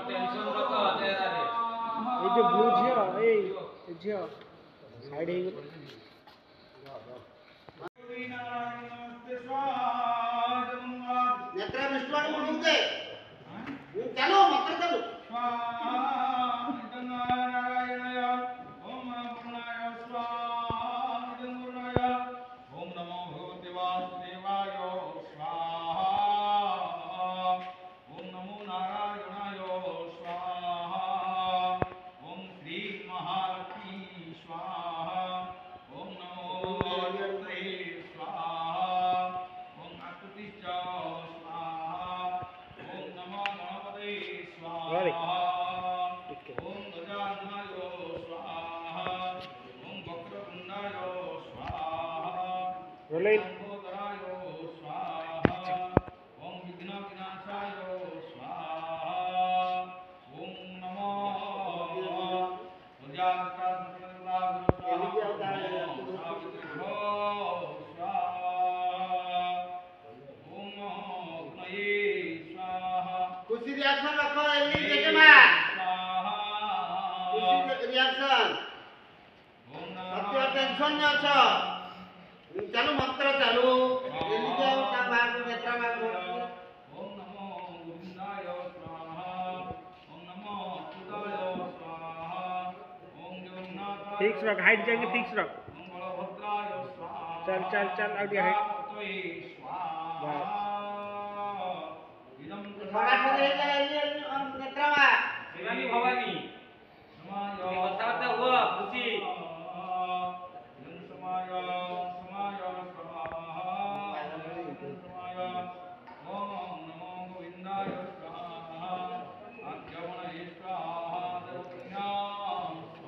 Tension નતો અત્યારે એ જે બ્લુ છે એ જે সাইড হয়ে গেল Rolling. খুশি রিয়াকশন রাখো এমনি দেখে না খুশি রিয়াকশন সত্যি টেনশন নিয়েছ चलो मंत्र चलो. का भाग रख हाइट जाएँगे ठीक रख चल चल चल अभी हाइट बस. इदम थोड़ा थोड़ा ले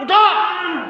Udah!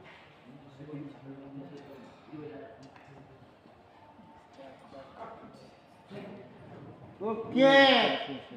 O quê?